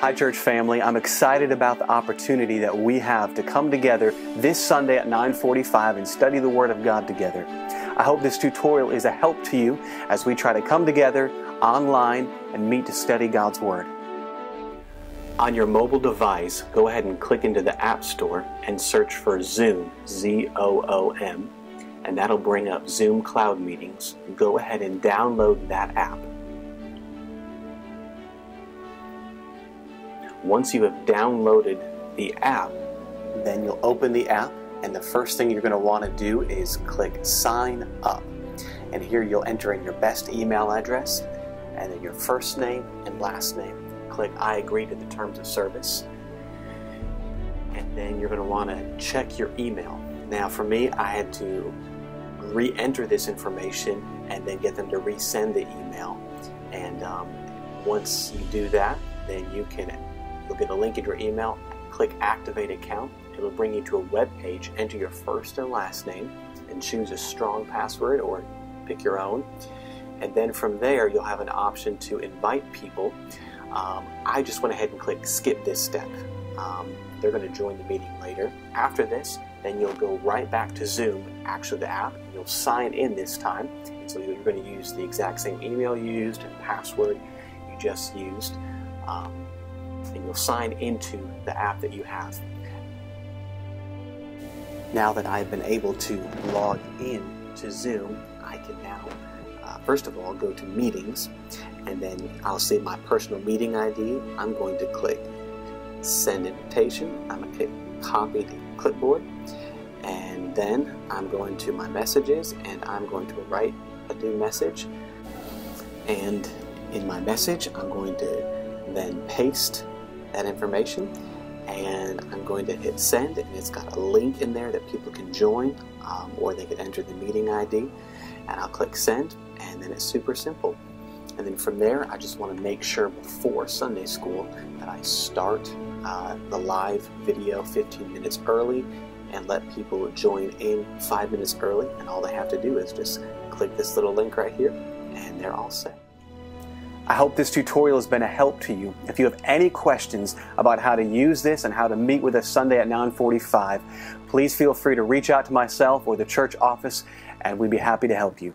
Hi, church family. I'm excited about the opportunity that we have to come together this Sunday at 9:45 and study the Word of God together. I hope this tutorial is a help to you as we try to come together online and meet to study God's Word. On your mobile device, go ahead and click into the App Store and search for Zoom, Z O O M, and that'll bring up Zoom Cloud Meetings. Go ahead and download that app. Once you have downloaded the app, then you'll open the app, and the first thing you're going to want to do is click Sign Up. And here you'll enter in your best email address, and then your first name and last name. Click I agree to the terms of service. And then you're going to want to check your email. Now, for me, I had to re enter this information and then get them to resend the email. And um, once you do that, then you can You'll get a link in your email, click Activate Account. It will bring you to a web page. Enter your first and last name and choose a strong password or pick your own. And then from there, you'll have an option to invite people. Um, I just went ahead and clicked skip this step. Um, they're going to join the meeting later. After this, then you'll go right back to Zoom, actually the app, and you'll sign in this time. So you're going to use the exact same email you used and password you just used. Um, and you'll sign into the app that you have. Now that I've been able to log in to Zoom, I can now, uh, first of all, go to meetings, and then I'll see my personal meeting ID. I'm going to click send invitation. I'm going to click copy to clipboard, and then I'm going to my messages, and I'm going to write a new message. And in my message, I'm going to then paste that information and I'm going to hit send and it's got a link in there that people can join um, or they could enter the meeting ID and I'll click send and then it's super simple and then from there I just want to make sure before Sunday school that I start uh, the live video 15 minutes early and let people join in five minutes early and all they have to do is just click this little link right here and they're all set. I hope this tutorial has been a help to you. If you have any questions about how to use this and how to meet with us Sunday at 945, please feel free to reach out to myself or the church office and we'd be happy to help you.